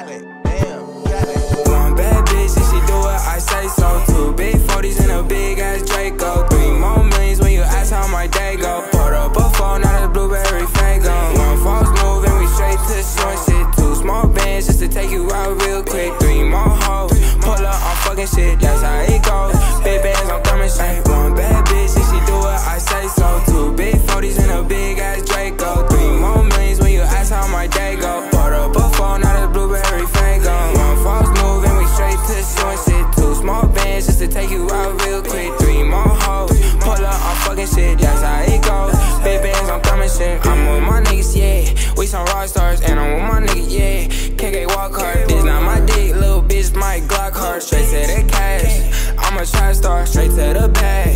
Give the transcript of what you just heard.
Got damn. talking shit, that's how it goes. Big bands, I'm coming shit. I'm with my niggas, yeah. We some rock stars, and I'm with my niggas, yeah. KK walk hard, this not my dick, little bitch, my Glock hard. Straight to the cash, I'm a trap star, straight to the bag.